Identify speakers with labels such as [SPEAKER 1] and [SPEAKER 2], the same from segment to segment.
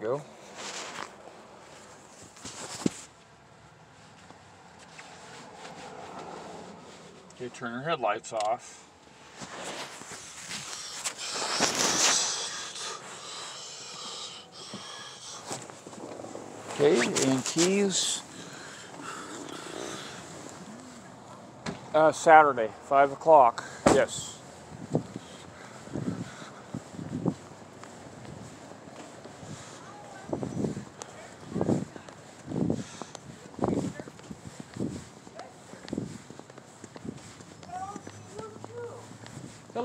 [SPEAKER 1] we go. Okay, turn your headlights off. Okay, and keys. Uh, Saturday, 5 o'clock. Yes.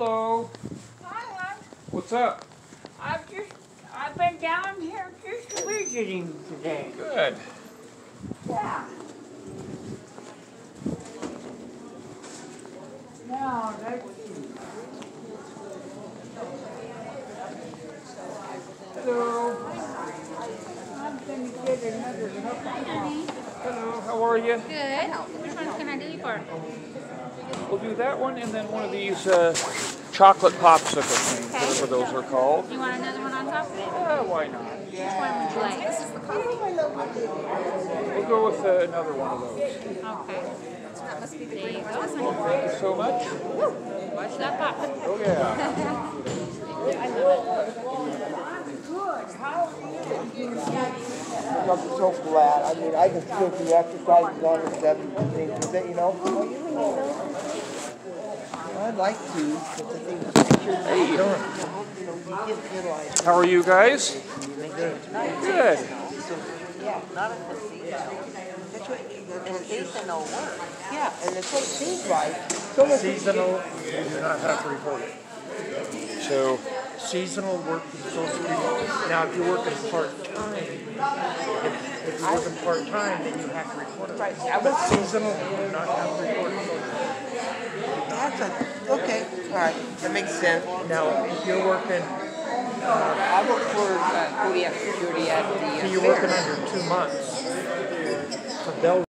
[SPEAKER 1] Hello.
[SPEAKER 2] Hi,
[SPEAKER 1] What's up?
[SPEAKER 2] I've just I've been down here just visiting today.
[SPEAKER 1] Good.
[SPEAKER 2] Yeah. Now let's see. Hello. I'm gonna get another look.
[SPEAKER 1] Hello, how are you?
[SPEAKER 3] Good. Which ones can I do you for?
[SPEAKER 1] We'll do that one and then one of these uh, chocolate popsicle things, whatever those are called.
[SPEAKER 3] You want another one on top of it?
[SPEAKER 1] Uh, why not?
[SPEAKER 3] Which one would you like? This is the coffee.
[SPEAKER 1] We'll go with uh, another one of those.
[SPEAKER 3] Okay. There you go.
[SPEAKER 1] Thank you so much.
[SPEAKER 3] Watch that pop.
[SPEAKER 1] Oh yeah.
[SPEAKER 4] I'm so glad. I mean, I can still do exercises on the seventh and things with it, you know? I'd like to, but the thing is, make you know, you get penalized.
[SPEAKER 1] How are you guys?
[SPEAKER 4] You make it.
[SPEAKER 1] Good.
[SPEAKER 5] Not a casino.
[SPEAKER 4] That's what,
[SPEAKER 5] And seasonal work.
[SPEAKER 4] yeah, and it's what it seems like. So much
[SPEAKER 6] Seasonal, you do not have to report it.
[SPEAKER 1] So,
[SPEAKER 6] Seasonal work is supposed to be, now if you're working part-time, if, if you're working part-time, then you have to record it.
[SPEAKER 4] Right, I
[SPEAKER 6] But
[SPEAKER 4] was,
[SPEAKER 6] seasonal, you do not have to report it.
[SPEAKER 4] that's a, okay, all right, that makes sense.
[SPEAKER 6] Now, if you're working,
[SPEAKER 5] I work for uh, Kodiak Security at the
[SPEAKER 6] if
[SPEAKER 5] uh,
[SPEAKER 6] you're
[SPEAKER 5] fair.
[SPEAKER 6] working under two months, so they'll